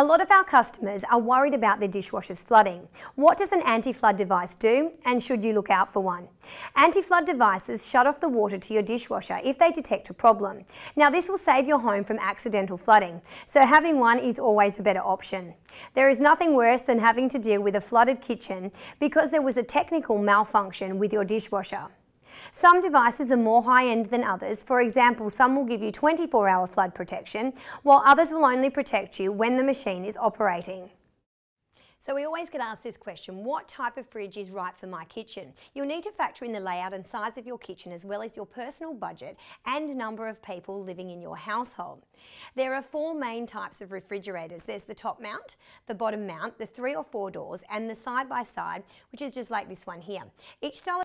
A lot of our customers are worried about their dishwashers flooding. What does an anti-flood device do and should you look out for one? Anti-flood devices shut off the water to your dishwasher if they detect a problem. Now this will save your home from accidental flooding, so having one is always a better option. There is nothing worse than having to deal with a flooded kitchen because there was a technical malfunction with your dishwasher. Some devices are more high-end than others. For example, some will give you 24-hour flood protection, while others will only protect you when the machine is operating. So we always get asked this question, what type of fridge is right for my kitchen? You'll need to factor in the layout and size of your kitchen as well as your personal budget and number of people living in your household. There are four main types of refrigerators. There's the top mount, the bottom mount, the three or four doors and the side by side, which is just like this one here. Each style